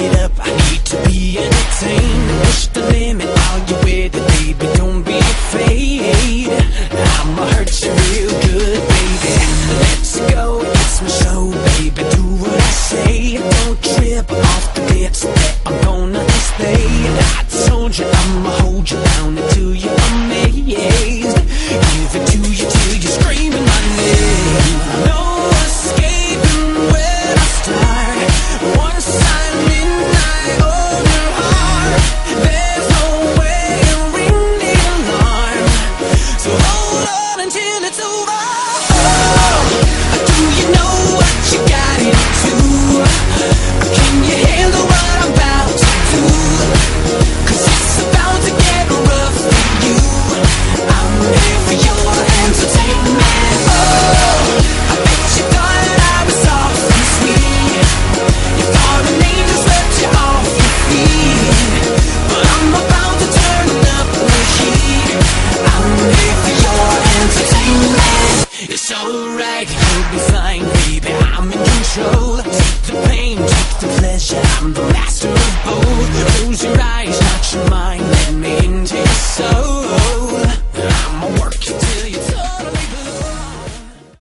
it up, I need to be entertained. Push the limit, all you with it, baby, don't be afraid. I'ma hurt you real good, baby. Let's go, it's my show, baby, do what I say. Don't trip off the lips. That I'm gonna display I told you, I'ma hold you down until you're amazed. Give it to you till you're screaming my name. No control Take the pain, take the pleasure. I'm the master of both. Close your eyes, not your mind.